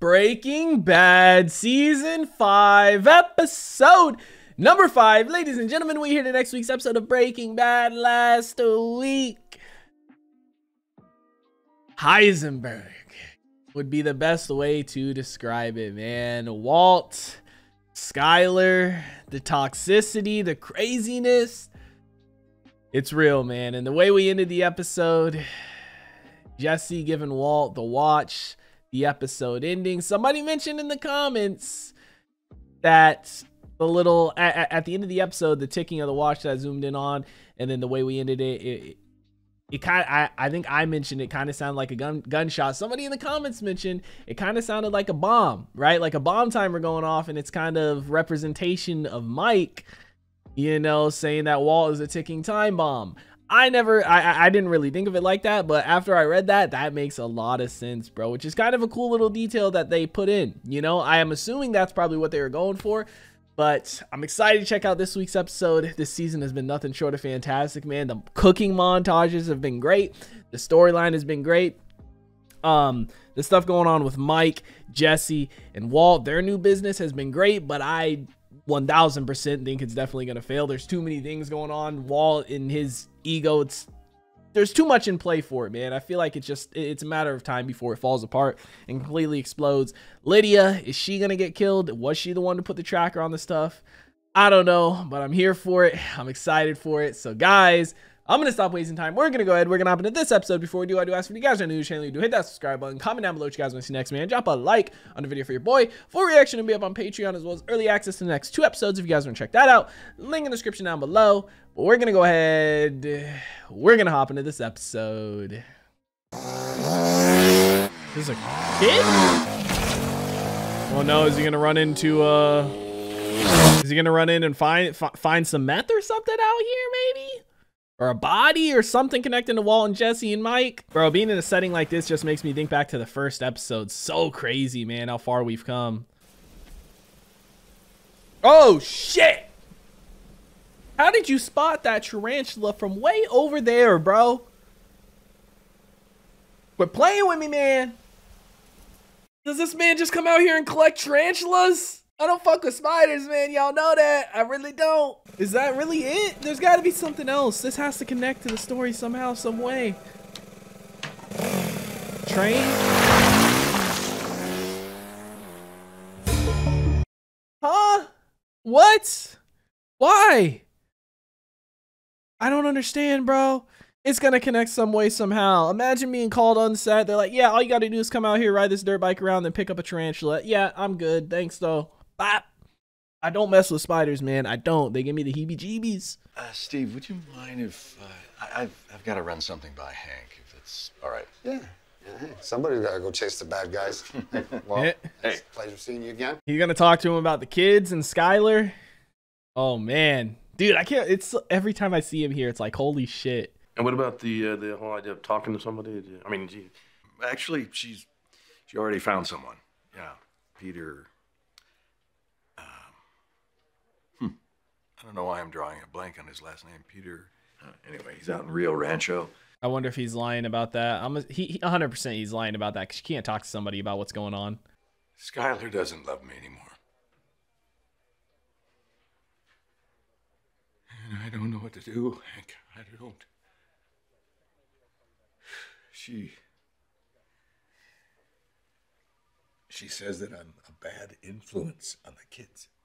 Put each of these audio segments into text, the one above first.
Breaking Bad Season 5, Episode number 5. Ladies and gentlemen, we here to next week's episode of Breaking Bad last week. Heisenberg would be the best way to describe it, man. Walt, Skyler, the toxicity, the craziness. It's real, man. And the way we ended the episode, Jesse giving Walt the watch, the episode ending. Somebody mentioned in the comments that the little at, at, the end of the episode, the ticking of the watch that I zoomed in on, and then the way we ended it, it, it kind I, I think I mentioned it kind of sounded like a gun gunshot. Somebody in the comments mentioned it kind of sounded like a bomb, right? Like a bomb timer going off, and it's kind of representation of Mike, you know, saying that Walt is a ticking time bomb. I never, I, I didn't really think of it like that, but after I read that, that makes a lot of sense, bro, which is kind of a cool little detail that they put in. You know, I am assuming that's probably what they were going for, but I'm excited to check out this week's episode. This season has been nothing short of fantastic, man. The cooking montages have been great. The storyline has been great. Um, the stuff going on with Mike, Jesse, and Walt, their new business has been great, but I 1000% think it's definitely going to fail. There's too many things going on. Walt in his ego, it's there's too much in play for it, man. I feel like it's just it's a matter of time before it falls apart and completely explodes. Lydia, is she gonna get killed? Was she the one to put the tracker on the stuff? I don't know, but I'm here for it. I'm excited for it. So guys, I'm going to stop wasting time. We're going to go ahead. We're going to hop into this episode. Before we do, I do ask for you guys are new the channel, you do hit that subscribe button. Comment down below what you guys want to see next, man. Drop a like on the video for your boy. Full reaction to be up on Patreon as well as early access to the next two episodes if you guys want to check that out. Link in the description down below. But we're going to go ahead. We're going to hop into this episode. This is a kid? Oh no, is he going to run into, uh... Is he to run in and find find some meth or something out here, maybe? Or a body or something connecting to Walt and Jesse and Mike. Bro, being in a setting like this just makes me think back to the first episode. So crazy, man, how far we've come. Oh, shit! How did you spot that tarantula from way over there, bro? Quit playing with me, man. Does this man just come out here and collect tarantulas? I don't fuck with spiders, man. Y'all know that. I really don't. Is that really it? There's got to be something else. This has to connect to the story somehow, some way. Train? Huh? What? Why? I don't understand, bro. It's gonna connect some way somehow. Imagine being called on set. They're like, yeah, all you gotta do is come out here, ride this dirt bike around, then pick up a tarantula. Yeah, I'm good. Thanks, though. Bop. I don't mess with spiders, man. I don't. They give me the heebie-jeebies. Uh, Steve, would you mind if uh, I, have I've got to run something by Hank, if it's all right? Yeah. yeah hey, somebody's got to go chase the bad guys. well, yeah. hey, pleasure seeing you again. You gonna talk to him about the kids and Skyler? Oh man, dude, I can't. It's every time I see him here, it's like holy shit. And what about the uh, the whole idea of talking to somebody? I mean, she, actually, she's she already found someone. Yeah, Peter I don't know why I'm drawing a blank on his last name, Peter. Uh, anyway, he's out in Rio Rancho. I wonder if he's lying about that. I'm a, he, he 100% he's lying about that because you can't talk to somebody about what's going on. Skyler doesn't love me anymore. And I don't know what to do, Hank. I don't. She. She says that I'm a bad influence on the kids.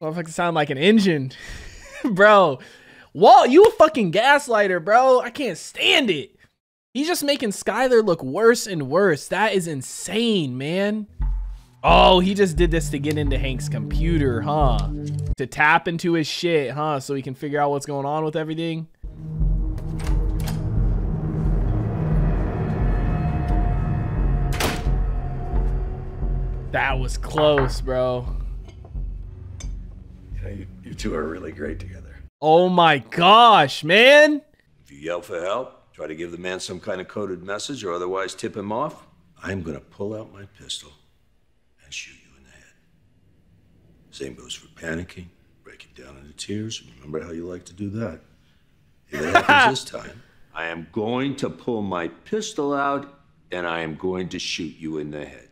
Motherfucker sound like an engine. bro. Walt, you a fucking gaslighter, bro. I can't stand it. He's just making Skyler look worse and worse. That is insane, man. Oh, he just did this to get into Hank's computer, huh? To tap into his shit, huh? So he can figure out what's going on with everything. That was close, bro. You you, you two are really great together. Oh my gosh, man. If you yell for help, try to give the man some kind of coded message or otherwise tip him off, I'm gonna pull out my pistol and shoot you in the head. Same goes for panicking, breaking down into tears. Remember how you like to do that. If it happens this time, I am going to pull my pistol out and I am going to shoot you in the head.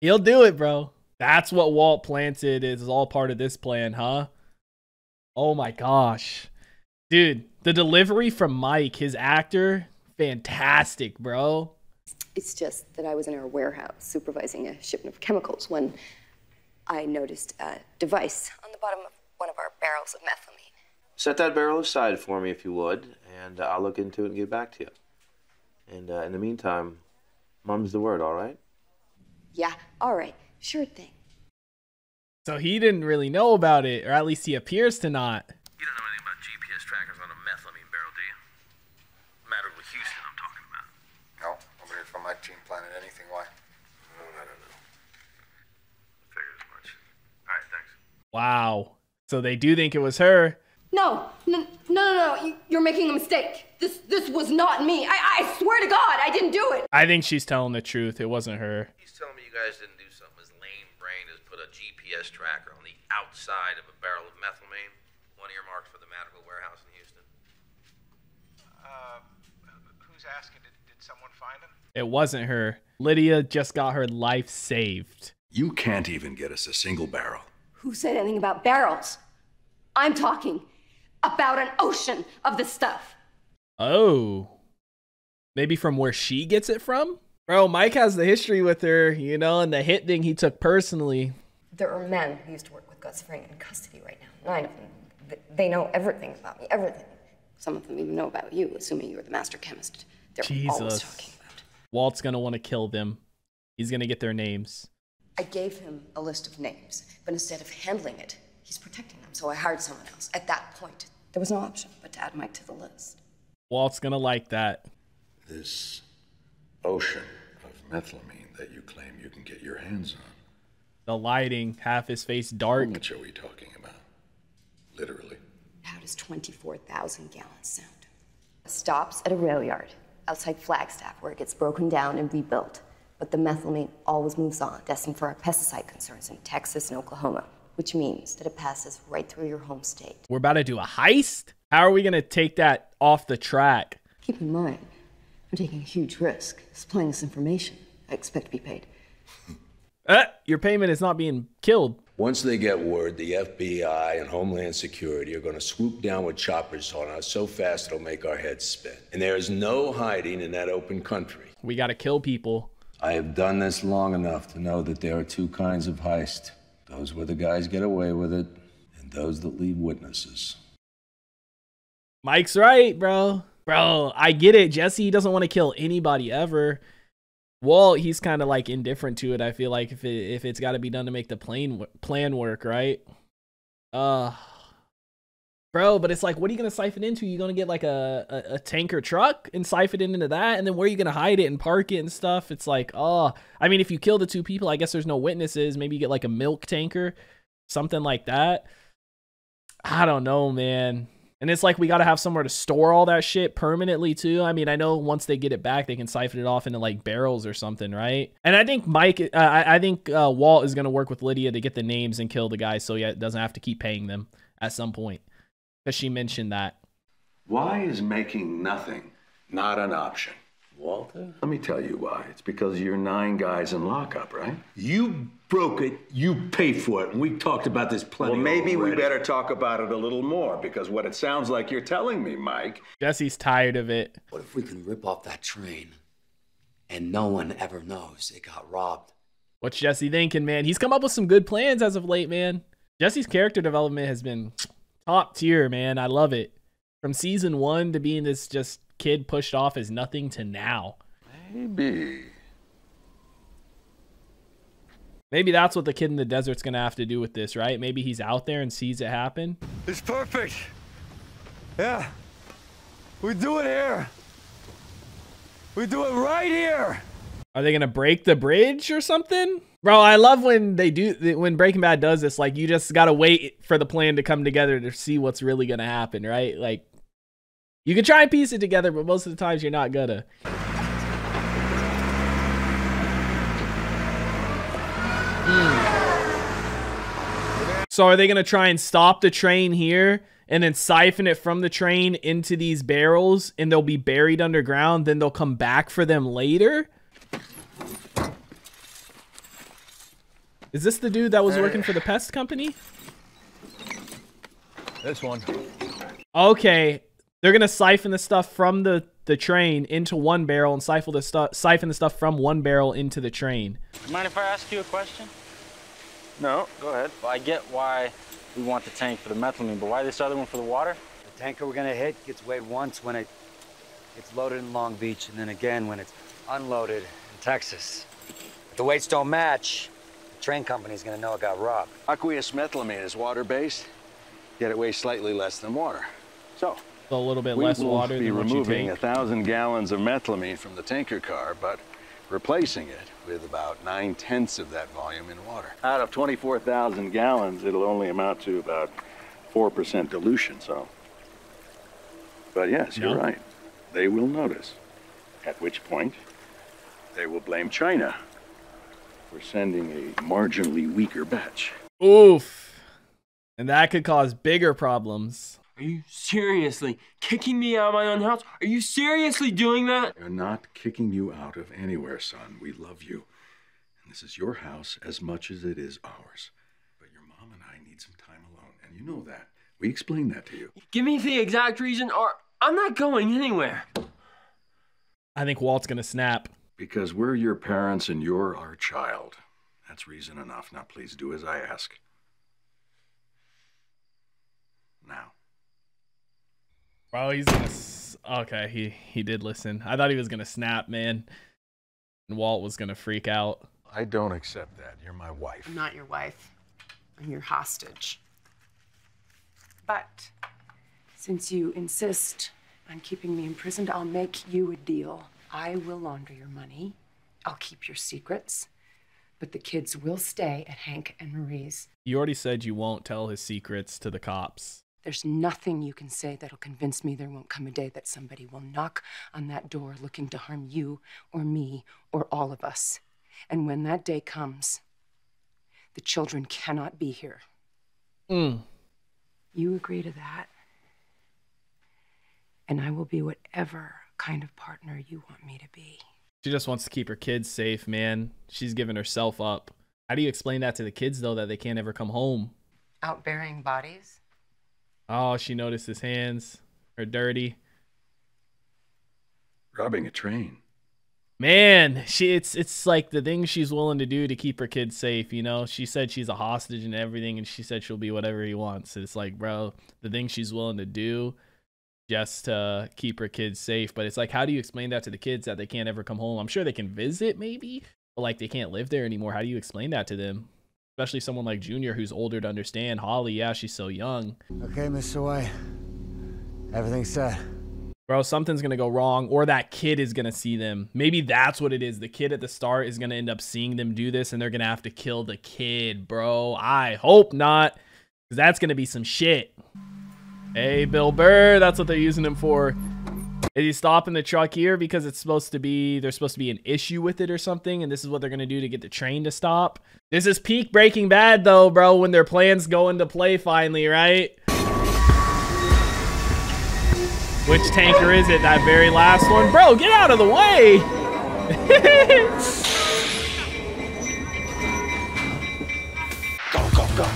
He'll do it, bro. That's what Walt planted is all part of this plan, huh? Oh my gosh. Dude, the delivery from Mike, his actor, fantastic, bro. It's just that I was in our warehouse supervising a shipment of chemicals when I noticed a device on the bottom of one of our barrels of methylamine. Set that barrel aside for me if you would, and uh, I'll look into it and get back to you. And uh, in the meantime, mum's the word, all right? Yeah, all right, sure thing. So he didn't really know about it, or at least he appears to not. You don't know anything about GPS trackers on a methylamine barrel, do you? Madrigal Houston, I'm talking about. No, nobody from my team planted anything. Why? Oh, I don't know. Figured as much. All right, thanks. Wow. So they do think it was her. No, no, no, no, no. you- You're making a mistake. This, this was not me. I, I swear to God, I didn't do it. I think she's telling the truth. It wasn't her. He's telling me you guys didn't do something as lame brain as put a GPS tracker on the outside of a barrel of methylamine. One earmarked for the Madrigal warehouse in Houston. Uh, who's asking? Did, did someone find him? It wasn't her. Lydia just got her life saved. You can't even get us a single barrel. Who said anything about barrels? I'm talking about an ocean of this stuff. Oh. Maybe from where she gets it from? Bro, Mike has the history with her, you know, and the hit thing he took personally. There are men who used to work with Gus Fring in custody right now. Nine of them. They know everything about me, everything. Some of them even know about you, assuming you're the master chemist. They're always talking about. Walt's gonna want to kill them. He's gonna get their names. I gave him a list of names, but instead of handling it, he's protecting them. So I hired someone else. At that point, there was no option but to add Mike to the list. Walt's gonna like that. This ocean of methylamine that you claim you can get your hands on. The lighting, half his face dark. How dark. much are we talking about? Literally. How does 24,000 gallons sound? Stops at a rail yard outside Flagstaff where it gets broken down and rebuilt. But the methylamine always moves on, destined for our pesticide concerns in Texas and Oklahoma, which means that it passes right through your home state. We're about to do a heist? How are we gonna take that off the track? Keep in mind, I'm taking a huge risk supplying this information. I expect to be paid. Uh, your payment is not being killed. Once they get word, the FBI and Homeland Security are going to swoop down with choppers on us so fast it'll make our heads spin. And there is no hiding in that open country. We gotta kill people. I have done this long enough to know that there are two kinds of heist those where the guys get away with it, and those that leave witnesses. Mike's right, bro. Bro, I get it. Jesse doesn't want to kill anybody ever. Walt, he's kind of like indifferent to it. I feel like if it if it's got to be done to make the plane plan work, right? Uh, bro, but it's like, what are you gonna siphon into? You gonna get like a, a a tanker truck and siphon it into that, and then where are you gonna hide it and park it and stuff? It's like, oh, I mean, if you kill the two people, I guess there's no witnesses. Maybe you get like a milk tanker, something like that. I don't know, man. And it's like we got to have somewhere to store all that shit permanently too. I mean, I know once they get it back, they can siphon it off into like barrels or something, right? And I think Mike, uh, I, think uh, Walt is gonna work with Lydia to get the names and kill the guys, so yeah, doesn't have to keep paying them at some point, because she mentioned that. Why is making nothing not an option? Walter? Let me tell you why. It's because you're nine guys in lockup, right? You broke it, you pay for it, and we talked about this plenty. Well, maybe we better talk about it a little more because what it sounds like you're telling me, Mike, Jesse's tired of it. What if we can rip off that train and no one ever knows it got robbed? What's Jesse thinking, man? He's come up with some good plans as of late, man. Jesse's character development has been top tier, man. I love it. From season one to being this just kid pushed off as nothing to now. maybe. Maybe that's what the kid in the desert's gonna have to do with this, right? Maybe he's out there and sees it happen. It's perfect. Yeah. We do it here. We do it right here. Are they gonna break the bridge or something? Bro, I love when they do when Breaking Bad does this. Like you just gotta wait for the plan to come together to see what's really gonna happen, right? Like you can try and piece it together, but most of the times you're not gonna. Hmm. So are they gonna try and stop the train here and then siphon it from the train into these barrels and they'll be buried underground, then they'll come back for them later? Is this the dude that was working for the pest company? This one. Okay, they're gonna siphon the stuff from the the train into one barrel and siphon the stuff siphon the stuff from one barrel into the train. Mind if I ask you a question? No, go ahead. Well, I get why we want the tank for the methylamine, but why this other one for the water? The tanker we're gonna hit gets weighed once when it gets loaded in Long Beach, and then again when it's unloaded in Texas. If the weights don't match, the train company's gonna know it got robbed. Aqueous methylamine is water-based, yet it weighs slightly less than water. So, a little bit we less water be than what you removing a thousand gallons of methylamine from the tanker car, but replacing it with about nine tenths of that volume in water. Out of 24,000 gallons, it'll only amount to about 4% dilution, so. But yes, you're right. They will notice. At which point, they will blame China for sending a marginally weaker batch. Oof. And that could cause bigger problems. Are you seriously kicking me out of my own house? Are you seriously doing that? We're not kicking you out of anywhere, son. We love you. And this is your house as much as it is ours. But your mom and I need some time alone, and you know that. We explained that to you. Give me the exact reason, or I'm not going anywhere. I think Walt's gonna snap. Because we're your parents and you're our child. That's reason enough. Now, please do as I ask. Now. Bro, he's gonna. S- okay, he he did listen. I thought he was gonna snap, man. And Walt was gonna freak out. I don't accept that. You're my wife. I'm not your wife. I'm your hostage. But since you insist on keeping me imprisoned, I'll make you a deal. I will launder your money. I'll keep your secrets. But the kids will stay at Hank and Marie's. You already said you won't tell his secrets to the cops. There's nothing you can say that'll convince me there won't come a day that somebody will knock on that door looking to harm you or me or all of us. And when that day comes, the children cannot be here. Mm. You agree to that? And I will be whatever kind of partner you want me to be. She just wants to keep her kids safe, man. She's giving herself up. How do you explain that to the kids though that they can't ever come home? Out burying bodies? Oh, she noticed his hands are dirty. Robbing a train. Man, she it's it's like the thing she's willing to do to keep her kids safe, you know? She said she's a hostage and everything and she said she'll be whatever he wants. It's like, bro, the thing she's willing to do just to keep her kids safe. But it's like how do you explain that to the kids that they can't ever come home? I'm sure they can visit maybe, but like they can't live there anymore. How do you explain that to them? Especially someone like Junior who's older to understand. Holly, yeah, she's so young. Okay, Mr. White. Everything's set. Bro, something's gonna go wrong, or that kid is gonna see them. Maybe that's what it is. The kid at the start is gonna end up seeing them do this, and they're gonna have to kill the kid, bro. I hope not, because that's gonna be some shit. Hey, Bill Burr, that's what they're using him for. Is he stopping the truck here because it's supposed to be there's supposed to be an issue with it or something, and this is what they're gonna do to get the train to stop? This is peak Breaking Bad though, bro. When their plans go into play finally, right? Which tanker is it? That very last one? Bro, get out of the way! Go, go, go.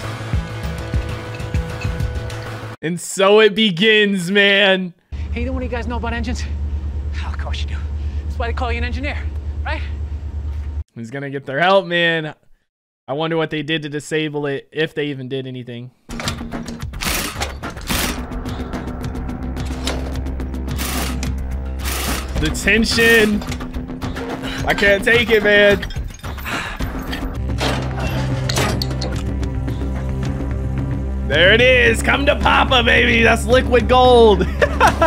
and so it begins, man. Either one of you guys know about engines? Oh, of course you do. That's why they call you an engineer, right? He's gonna get their help, man. I wonder what they did to disable it, if they even did anything. The tension. I can't take it, man. There it is. Come to Papa, baby. That's liquid gold.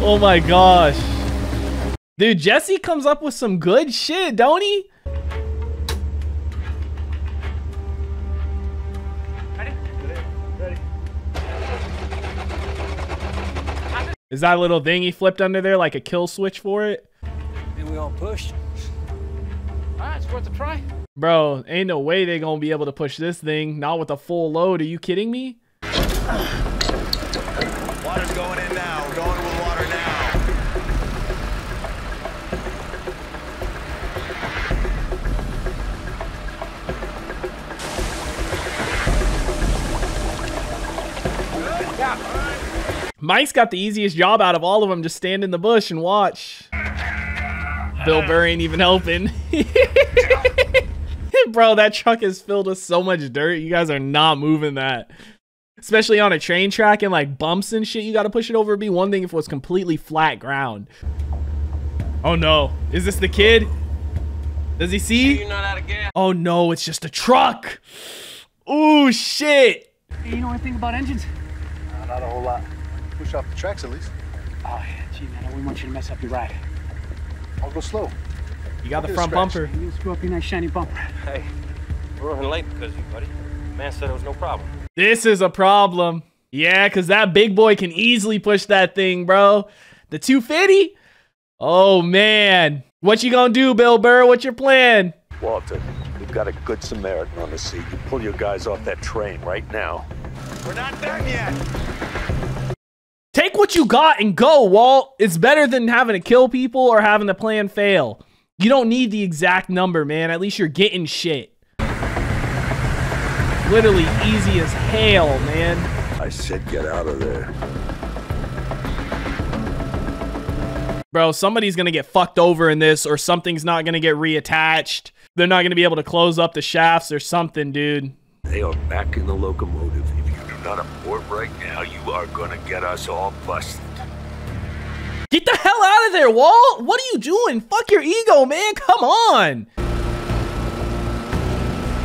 oh my gosh. Dude, Jesse comes up with some good shit, don't he? Is that little thing he flipped under there like a kill switch for it? And we all pushed. Ah, it's worth a try. Bro, ain't no way they gonna be able to push this thing. Not with a full load. Are you kidding me? Mike's got the easiest job out of all of them. Just stand in the bush and watch. Bill Burr ain't even helping. Bro, that truck is filled with so much dirt. You guys are not moving that. Especially on a train track and like bumps and shit, you got to push it over. It'd be one thing if it was completely flat ground. Oh no. Is this the kid? Does he see? Oh no, it's just a truck. Oh shit. Hey, you know anything about engines? Uh, not a whole lot. Push off the tracks at least. Oh, yeah, gee, man, I wouldn't want you to mess up your ride. I'll go slow. You got the Get a front scratch. bumper. You screw up your nice shiny bumper. Hey, we're running late because of you, buddy. Man said it was no problem. This is a problem. Yeah, because that big boy can easily push that thing, bro. The 250? Oh, man. What you gonna do, Bill Burr? What's your plan? Walter, we've got a good Samaritan on the seat. You pull your guys off that train right now. We're not done yet. Take what you got and go, Walt. It's better than having to kill people or having the plan fail. You don't need the exact number, man. At least you're getting shit. Literally easy as hell, man. I said get out of there. Bro, somebody's gonna get fucked over in this, or something's not gonna get reattached. They're not gonna be able to close up the shafts or something, dude. They are back in the locomotive. If you do not abort right now, you are gonna get us all busted. Get the hell out of there, Walt! What are you doing? Fuck your ego, man. Come on.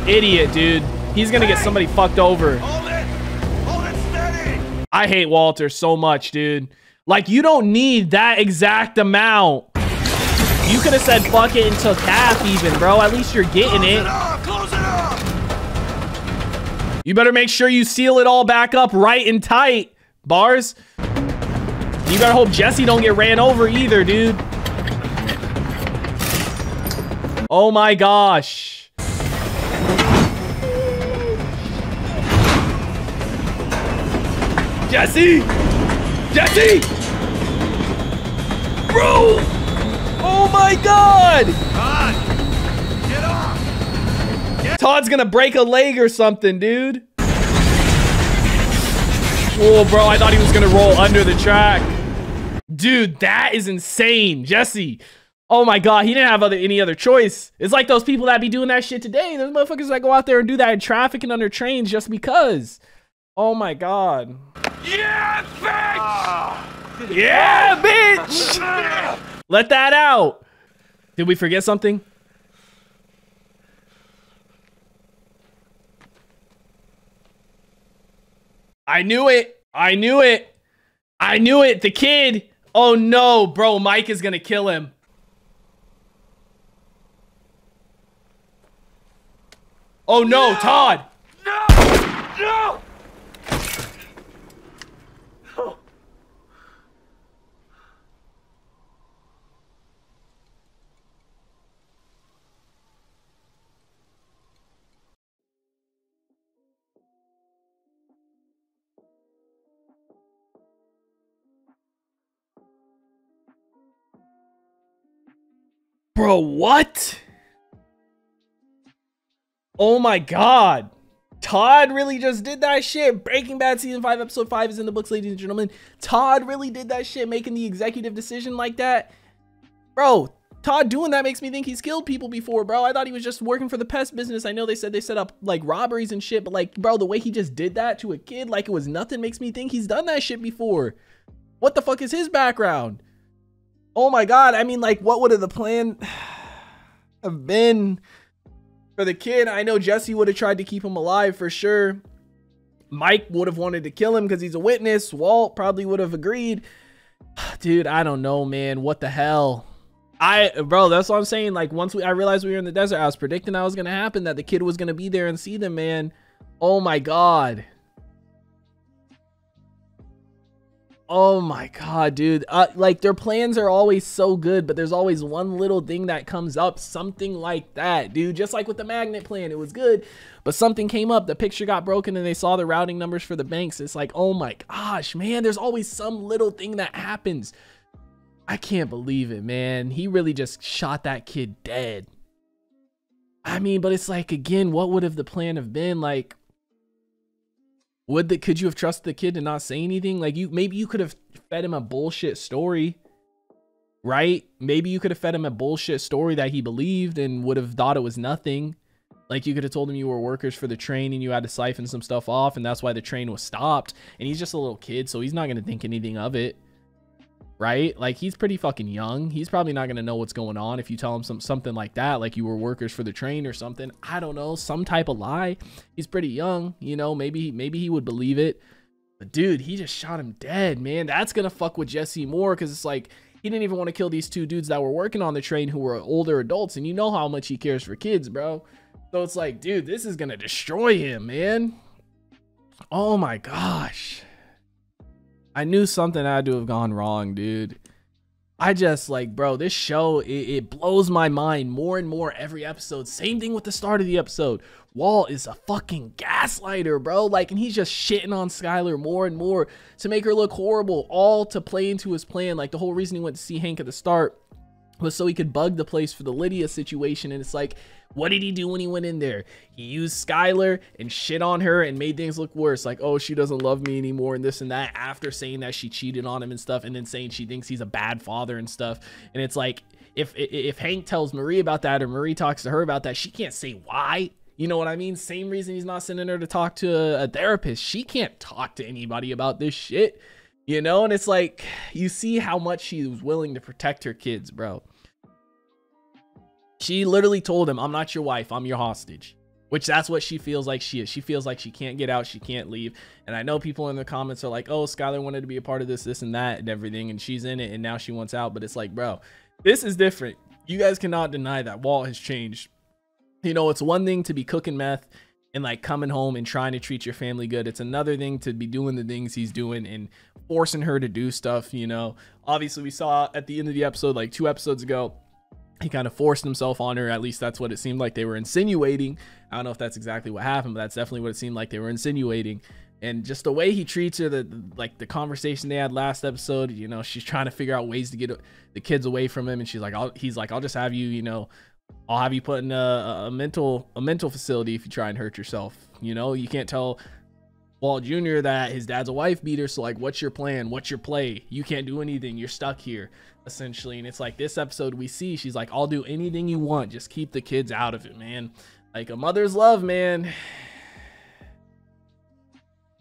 Idiot, dude. He's gonna get somebody fucked over. I hate Walter so much, dude. Like, you don't need that exact amount. You could have said fuck it and took half even, bro. At least you're getting it. You better make sure you seal it all back up right and tight, bars. You better hope Jesse don't get ran over either, dude. Oh my gosh. Jesse! Jesse! Bro! Oh my god! Todd's gonna break a leg or something, dude. Oh, bro, I thought he was gonna roll under the track. Dude, that is insane. Jesse. Oh my god, he didn't have other any other choice. It's like those people that be doing that shit today. Those motherfuckers that go out there and do that in traffic and under trains just because. Oh my god. Yeah, bitch! Yeah, bitch! Let that out. Did we forget something? I knew it. I knew it. I knew it. The kid. Oh no, bro. Mike is going to kill him. Oh no, Todd. No! No! Bro, what? Oh my god. Todd really just did that shit. Breaking Bad season 5 episode 5 is in the books, ladies and gentlemen. Todd really did that shit, making the executive decision like that. Bro, Todd doing that makes me think he's killed people before, bro. I thought he was just working for the pest business. I know they said they set up like robberies and shit, but like, bro, the way he just did that to a kid like it was nothing makes me think he's done that shit before. What the fuck is his background? Oh my god, I mean, like, what would have the plan have been for the kid? I know Jesse would have tried to keep him alive for sure. Mike would have wanted to kill him because he's a witness. Walt probably would have agreed. Dude, I don't know, man. What the hell? I bro, that's what I'm saying. Like once we I realized we were in the desert, I was predicting that was gonna happen, that the kid was gonna be there and see them, man. Oh my god. Oh my god, dude. Uh, like their plans are always so good, but there's always one little thing that comes up, something like that, dude. Just like with the magnet plan, it was good, but something came up. The picture got broken and they saw the routing numbers for the banks. It's like, "Oh my gosh, man, there's always some little thing that happens." I can't believe it, man. He really just shot that kid dead. I mean, but it's like again, what would have the plan have been? Like would that could you have trusted the kid to not say anything? Like you maybe you could have fed him a bullshit story. Right? Maybe you could have fed him a bullshit story that he believed and would have thought it was nothing. Like you could have told him you were workers for the train and you had to siphon some stuff off and that's why the train was stopped. And he's just a little kid, so he's not gonna think anything of it right? Like he's pretty fucking young. He's probably not gonna know what's going on if you tell him some something like that, like you were workers for the train or something. I don't know, some type of lie. He's pretty young, you know. Maybe maybe he would believe it. But dude, he just shot him dead, man. That's gonna fuck with Jesse more because it's like he didn't even want to kill these two dudes that were working on the train who were older adults, and you know how much he cares for kids, bro. So it's like, dude, this is gonna destroy him, man. Oh my gosh. I knew something had to have gone wrong, dude. I just like, bro, this show, it, it, blows my mind more and more every episode. Same thing with the start of the episode. Walt is a fucking gaslighter, bro. Like, and he's just shitting on Skyler more and more to make her look horrible, all to play into his plan. Like, the whole reason he went to see Hank at the start was so he could bug the place for the Lydia situation. And it's like, what did he do when he went in there? He used Skyler and shit on her and made things look worse. Like, oh, she doesn't love me anymore and this and that after saying that she cheated on him and stuff and then saying she thinks he's a bad father and stuff. And it's like, if, if Hank tells Marie about that or Marie talks to her about that, she can't say why. You know what I mean? Same reason he's not sending her to talk to a therapist. She can't talk to anybody about this shit. You know, and it's like you see how much she was willing to protect her kids, bro. She literally told him, I'm not your wife, I'm your hostage. Which that's what she feels like she is. She feels like she can't get out, she can't leave. And I know people in the comments are like, oh, Skyler wanted to be a part of this, this, and that, and everything, and she's in it, and now she wants out. But it's like, bro, this is different. You guys cannot deny that Walt has changed. You know, it's one thing to be cooking meth and like coming home and trying to treat your family good. It's another thing to be doing the things he's doing and forcing her to do stuff, you know. Obviously, we saw at the end of the episode, like two episodes ago, he kind of forced himself on her. At least that's what it seemed like they were insinuating. I don't know if that's exactly what happened, but that's definitely what it seemed like they were insinuating. And just the way he treats her, the like the conversation they had last episode, you know, she's trying to figure out ways to get the kids away from him, and she's like, I'll, he's like, I'll just have you, you know, I'll have you put in a, a mental a mental facility if you try and hurt yourself. You know, you can't tell Walt Jr. that his dad's a wife beater. So like, what's your plan? What's your play? You can't do anything. You're stuck here essentially. And it's like this episode we see, she's like, I'll do anything you want. Just keep the kids out of it, man. Like a mother's love, man.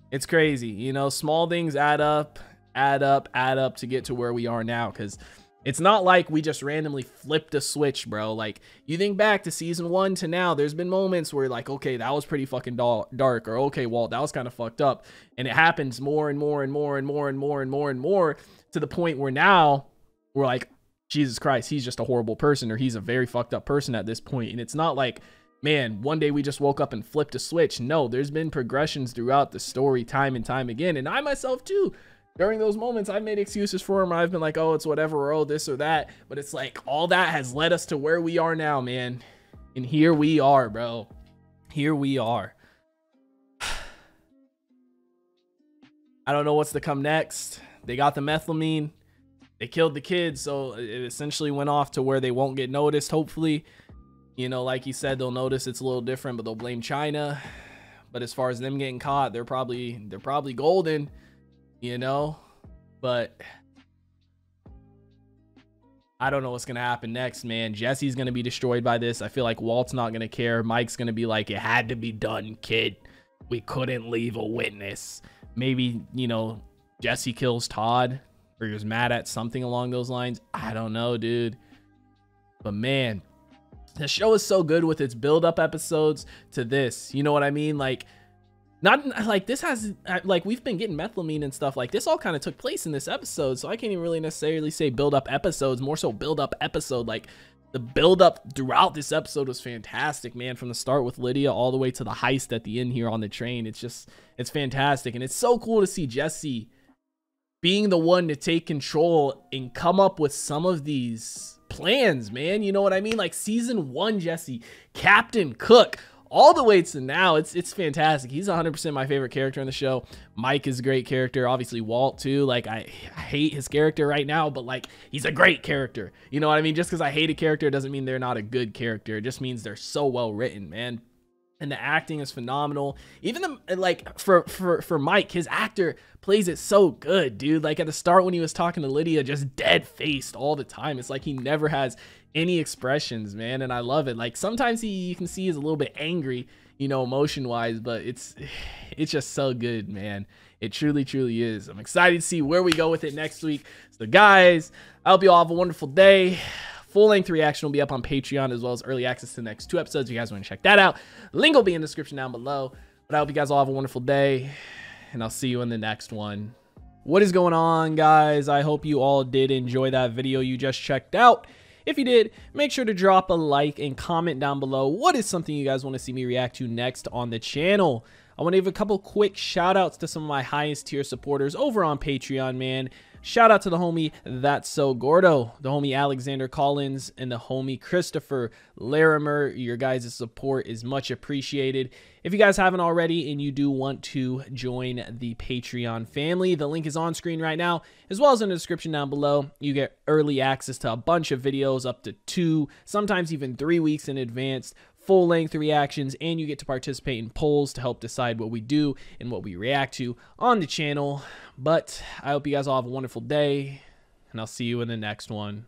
It's crazy. You know, small things add up, add up, add up to get to where we are now. Cause it's not like we just randomly flipped a switch, bro. Like, you think back to season one to now, there's been moments where, like, okay, that was pretty fucking dark, or okay, Walt, that was kind of fucked up. And it happens more and more and more and more and more and more and more to the point where now we're like, Jesus Christ, he's just a horrible person or he's a very fucked up person at this point. And it's not like, man, one day we just woke up and flipped a switch. No, there's been progressions throughout the story time and time again. And I myself too, during those moments, I've made excuses for him. I've been like, oh, it's whatever, or oh, this or that. But it's like all that has led us to where we are now, man. And here we are, bro. Here we are. I don't know what's to come next. They got the methylamine they killed the kids, so it essentially went off to where they won't get noticed. Hopefully, you know, like you said, they'll notice it's a little different, but they'll blame China. But as far as them getting caught, they're probably they're probably golden, you know. But I don't know what's gonna happen next, man. Jesse's gonna be destroyed by this. I feel like Walt's not gonna care. Mike's gonna be like, it had to be done, kid. We couldn't leave a witness. Maybe you know Jesse kills Todd or he was mad at something along those lines. I don't know, dude. But man, the show is so good with its build up episodes to this. You know what I mean? Like not like this has like we've been getting methylamine and stuff like this all kind of took place in this episode so i can't even really necessarily say build up episodes more so build up episode like the build up throughout this episode was fantastic man from the start with lydia all the way to the heist at the end here on the train it's just it's fantastic and it's so cool to see jesse being the one to take control and come up with some of these plans man you know what i mean? Like season one jesse captain cook all the way to now, it's it's fantastic. He's 100% my favorite character in the show. Mike is a great character. Obviously, Walt too. Like I, I hate his character right now, but like he's a great character. You know what I mean? Just because I hate a character doesn't mean they're not a good character. It just means they're so well written, man and the acting is phenomenal. Even the like for for for Mike, his actor plays it so good, dude. Like at the start when he was talking to Lydia, just dead faced all the time. It's like he never has any expressions, man, and I love it. Like sometimes he you can see he's a little bit angry, you know, emotion wise, but it's it's just so good, man. It truly, truly is. I'm excited to see where we go with it next week. So, guys, I hope you all have a wonderful day. Full length reaction will be up on Patreon as well as early access to the next two episodes. If you guys want to check that out, link will be in the description down below. But I hope you guys all have a wonderful day, and I'll see you in the next one. What is going on, guys? I hope you all did enjoy that video you just checked out. If you did, make sure to drop a like and comment down below what is something you guys want to see me react to next on the channel. I want to give a couple quick shout outs to some of my highest tier supporters over on Patreon, man. Shout out to the homie That's So Gordo, the homie Alexander Collins, and the homie Christopher Larimer. Your guys' support is much appreciated. If you guys haven't already and you do want to join the Patreon family, the link is on screen right now, as well as in the description down below. You get early access to a bunch of videos up to two, sometimes even three weeks in advance full length reactions, and you get to participate in polls to help decide what we do and what we react to on the channel. But I hope you guys all have a wonderful day, and I'll see you in the next one.